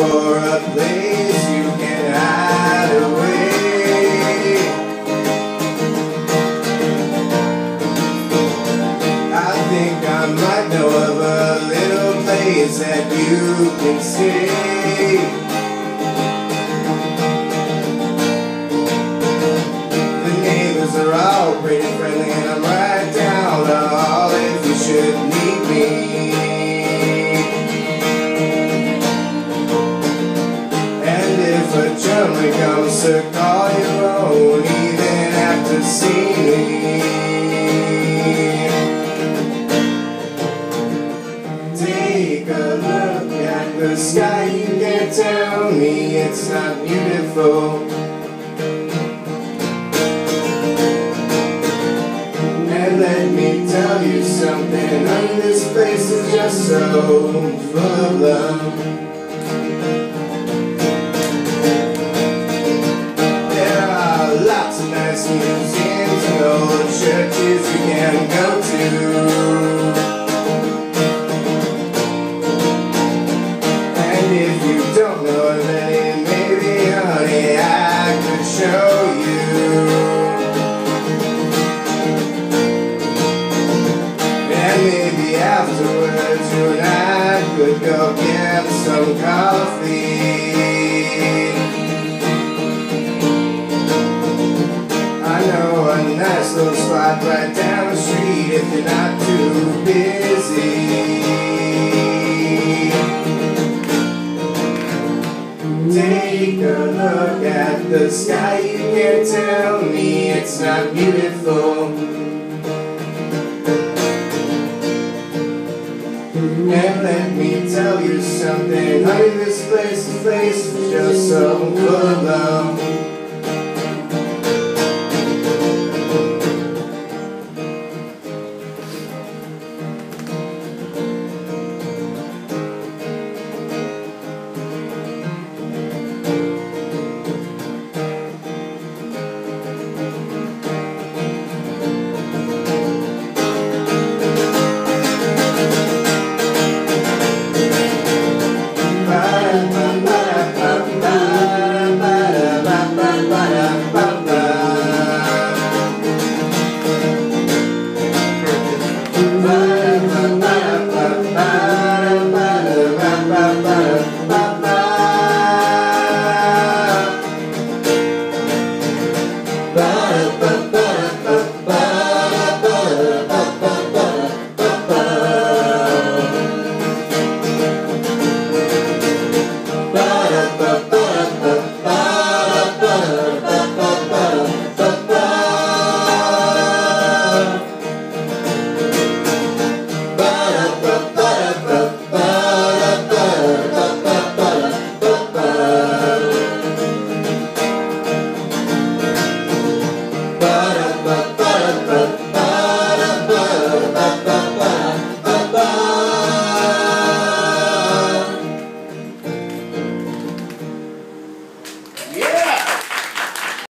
for a place you can hide away. I think I might know of a little place that you can stay. The neighbors are all pretty friendly and I'm right call won't even have to see me. Take a look at the sky, you can't tell me it's not beautiful. And let me tell you something, this place is just so full of love. Churches you can go to. And if you don't know any, maybe, honey, I could show you. And maybe afterwards you and I could go get some coffee. Right down the street if you're not too busy. Take a look at the sky, you can't tell me it's not beautiful. And let me tell you something, honey, this place, this place is just so full of love.